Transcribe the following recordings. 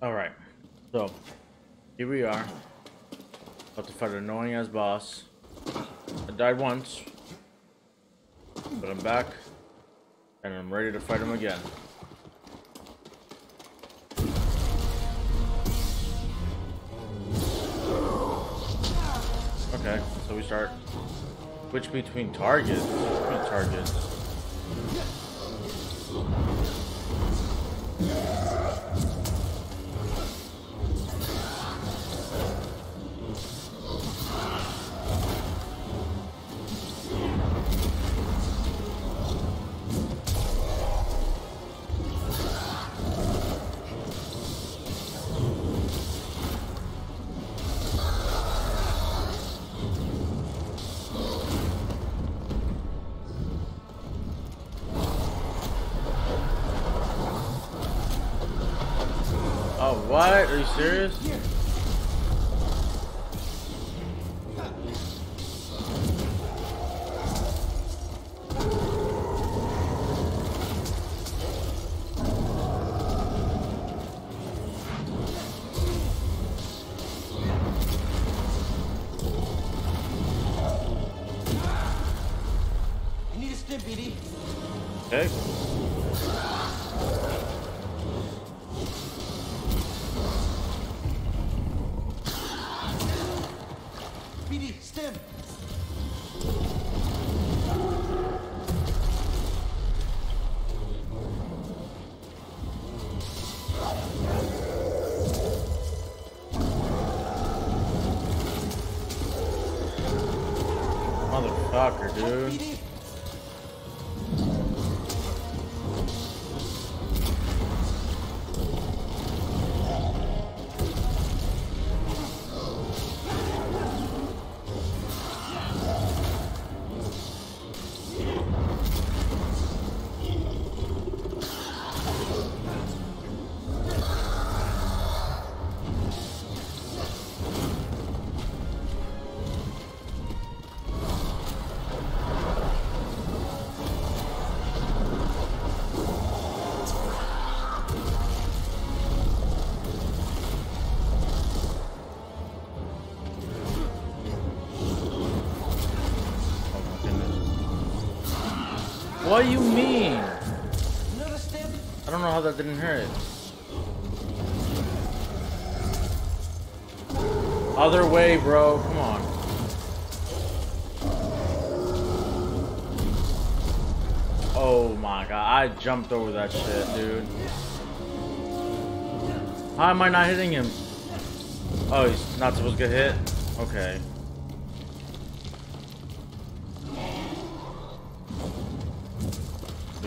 Alright. So, here we are. About to fight an annoying ass boss. I died once. But I'm back. And I'm ready to fight him again. Okay, so we start switch between targets. Between targets. What? Are you serious? BD, stim. Motherfucker, dude. What do you mean? I don't know how that didn't hurt. Other way, bro. Come on. Oh my god. I jumped over that shit, dude. How am I not hitting him? Oh, he's not supposed to get hit? Okay.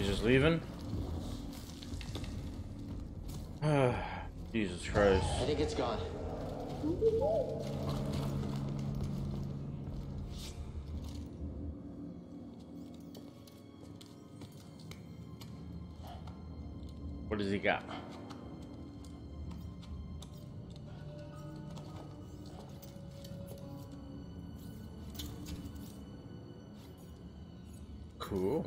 He's just leaving? Jesus Christ. I think it's gone. What does he got? Cool.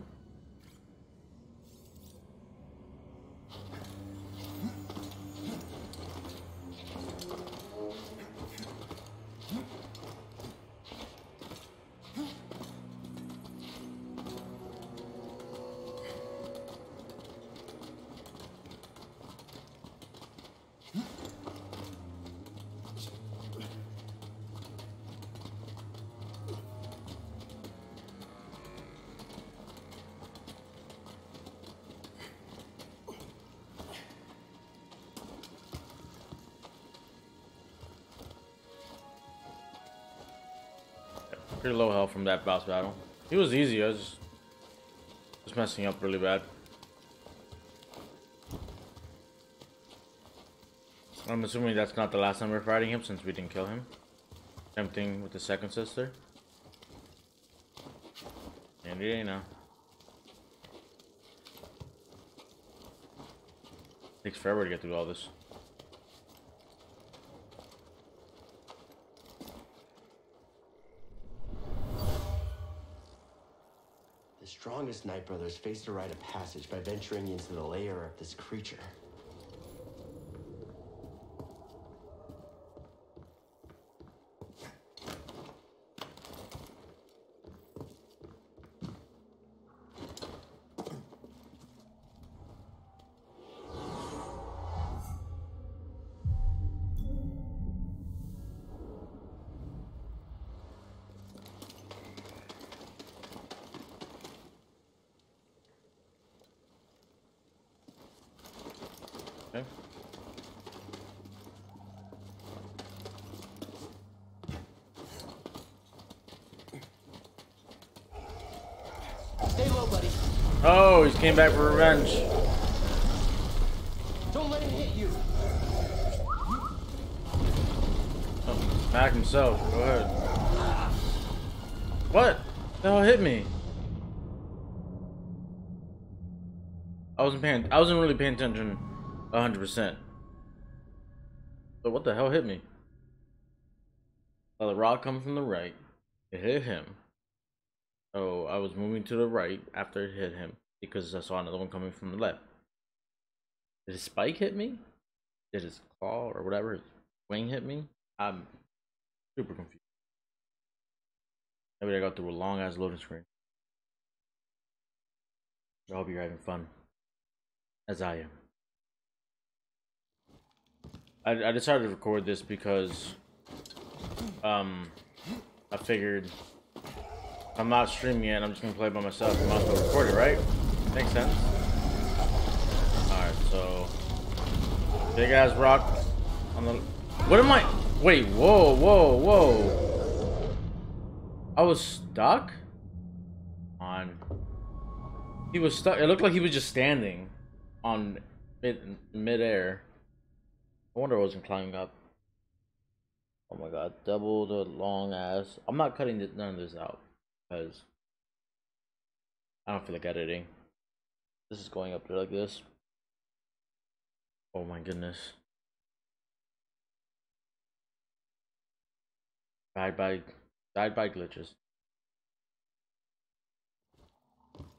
Pretty low health from that boss battle. It was easy, I was just, just messing up really bad. I'm assuming that's not the last time we're fighting him since we didn't kill him. Same thing with the second sister. And it ain't now. Takes forever to get through all this. The strongest Night Brothers faced a rite of passage by venturing into the lair of this creature. Oh, he's came back for revenge. Don't let it hit you. Oh, Mac himself. Go ahead. What? The hell hit me? I wasn't paying. I wasn't really paying attention, hundred percent. But what the hell hit me? Saw the rock come from the right. It hit him. So I was moving to the right after it hit him because I saw another one coming from the left. Did his spike hit me? Did his claw or whatever his wing hit me? I'm super confused. Maybe I got through a long ass loading screen. I hope you're having fun. As I am. I, I decided to record this because um I figured I'm not streaming yet. I'm just gonna play by myself. I might as well record it, right? Makes sense. Alright, so big ass rock on the what am I wait, whoa, whoa, whoa. I was stuck? On he was stuck it looked like he was just standing on mid midair. I wonder I wasn't climbing up. Oh my god, double the long ass. I'm not cutting none of this out because I don't feel like editing. This is going up there like this. Oh my goodness. Died by died by glitches.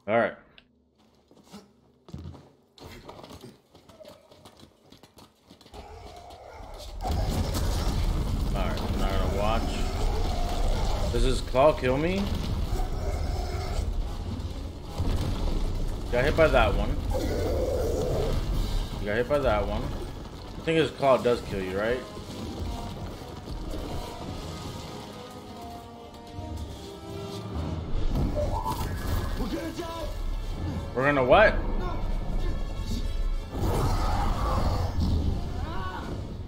Alright. Alright, I'm not gonna watch. Does his claw kill me? Got hit by that one. You got hit by that one. I think his claw does kill you, right? We're gonna die. We're gonna what?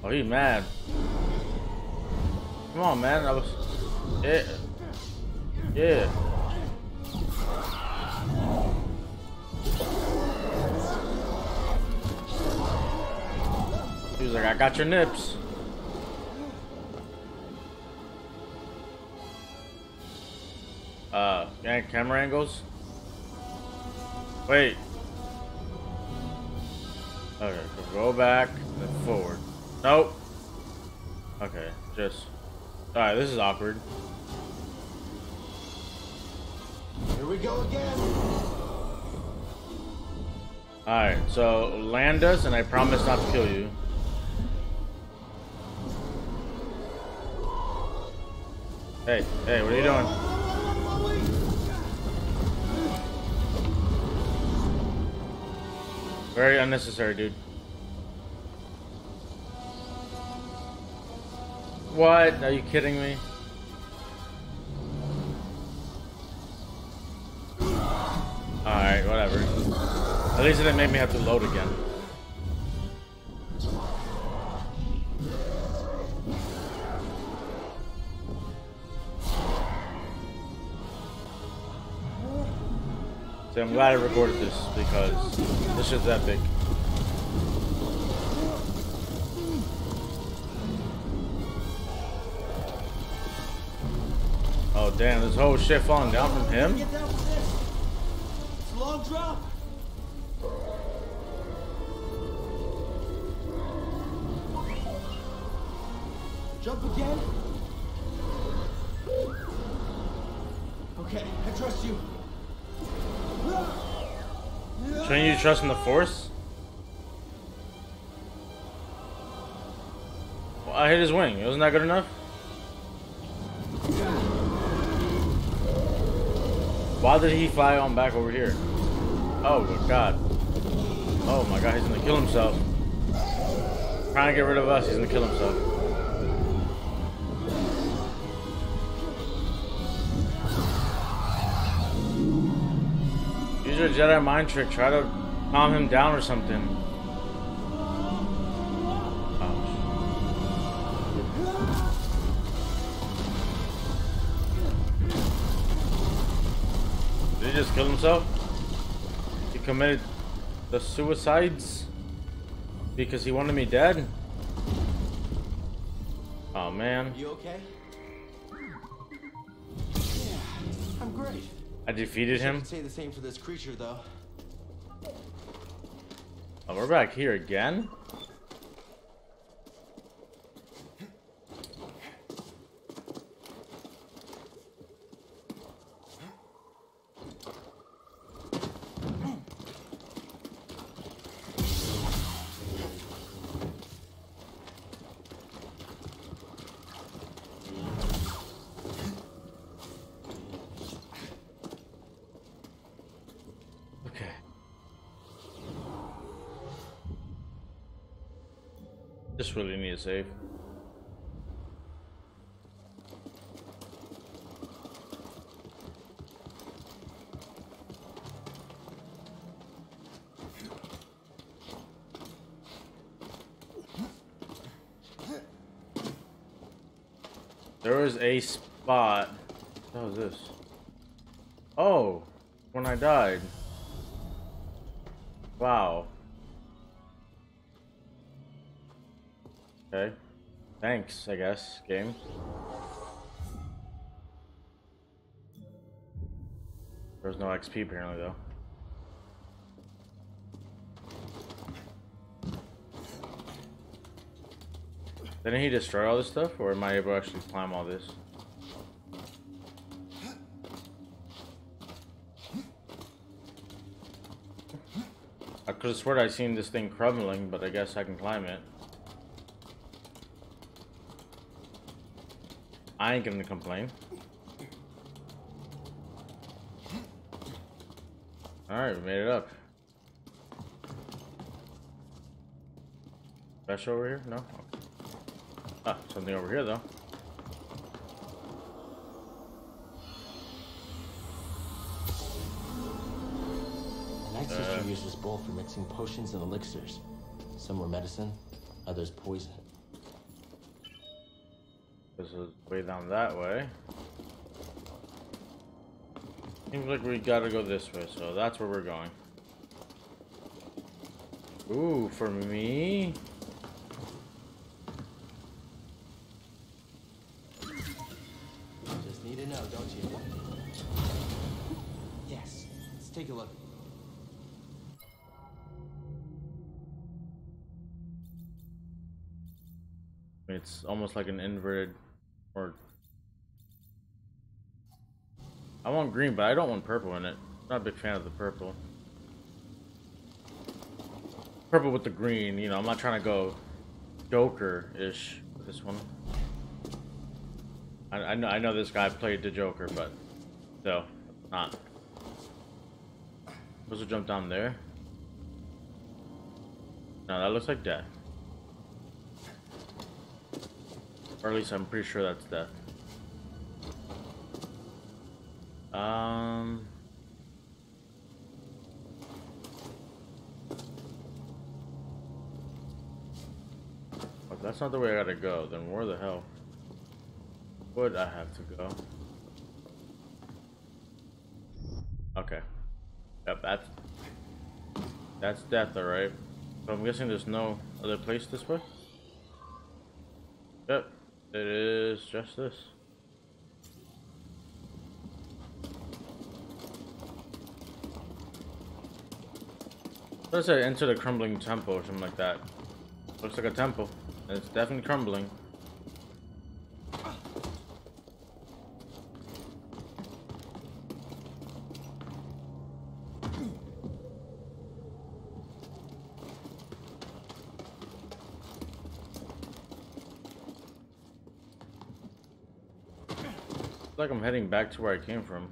Oh, he mad. Come on, man. I was. Yeah. Yeah. Like, I got your nips. Uh, yeah, camera angles. Wait. Okay, so go back and forward. Nope. Okay, just. Alright, this is awkward. Here we go again. Alright, so land us and I promise not to kill you. Hey, hey, what are you doing? Very unnecessary, dude. What? Are you kidding me? Alright, whatever. At least it didn't make me have to load again. I'm glad I recorded this because this shit's epic. Oh damn, this whole shit falling down from him? Jump again. Okay, I trust you. Shouldn't you trust in the force? Well, I hit his wing. Wasn't that good enough? Why did he fly on back over here? Oh good god. Oh my god, he's gonna kill himself. Trying to get rid of us, he's gonna kill himself. a Jedi mind trick. Try to calm him down or something. Did he just kill himself? He committed the suicides because he wanted me dead? Oh man. You okay? Yeah, I'm great. I defeated him. Say the same for this creature, though. Oh, we're back here again? Okay. Just really need a save. There was a spot. What was this? Oh, when I died. Wow. Okay. Thanks, I guess, game. There's no XP apparently though. Didn't he destroy all this stuff, or am I able to actually climb all this? I could have sworn I seen this thing crumbling, but I guess I can climb it. I ain't gonna complain. Alright, we made it up. Special over here? No? Okay. Ah, something over here though. The Night Sister used this bowl for mixing potions and elixirs. Some were medicine, others poison. Is way down that way. Seems like we gotta go this way, so that's where we're going. Ooh, for me? Just need to know, don't you? Yes. Let's take a look. It's almost like an inverted or I want green, but I don't want purple in it. Not a big fan of the purple. Purple with the green, you know, I'm not trying to go Joker-ish with this one. I, I know I know this guy played the Joker, but still, not. Supposed to jump down there? No, that looks like death. Or at least I'm pretty sure that's death. Um. If that's not the way I gotta go, then where the hell would I have to go? Okay. Yep, that's that's death, alright. So I'm guessing there's no other place this way? Yep, it is just this. Let's say enter the crumbling temple or something like that. Looks like a temple. And it's definitely crumbling. It's like I'm heading back to where I came from.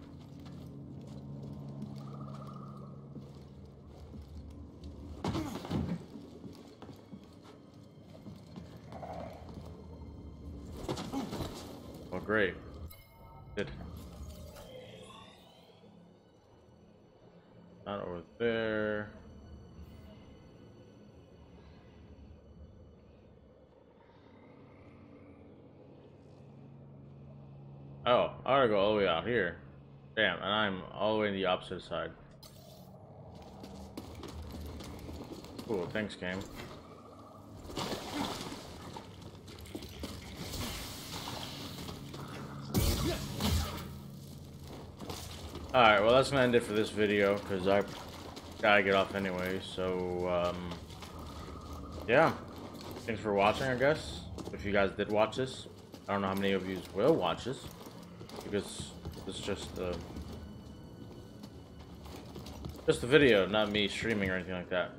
Well, great. Good. Not over there. Oh, I gotta go all the way out here. Damn, and I'm all the way in the opposite side. Cool, thanks, game. Alright, well that's gonna end it for this video, because I gotta get off anyway, so, um, yeah. Thanks for watching, I guess. If you guys did watch this. I don't know how many of you will watch this, because it's just, uh, just a video, not me streaming or anything like that.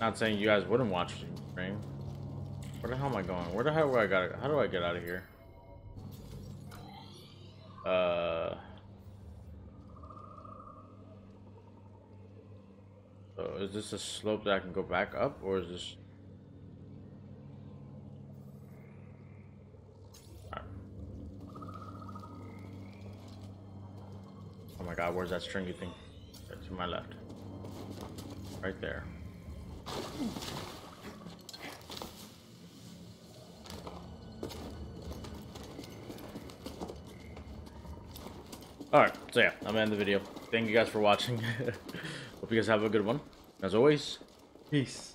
Not saying you guys wouldn't watch stream. Where the hell am I going? Where the hell do I gotta, how do I get out of here? Uh... So is this a slope that I can go back up, or is this... my god, where's that stringy thing? to my left. Right there. Alright, so yeah, I'm gonna end the video. Thank you guys for watching. Hope you guys have a good one. As always, peace.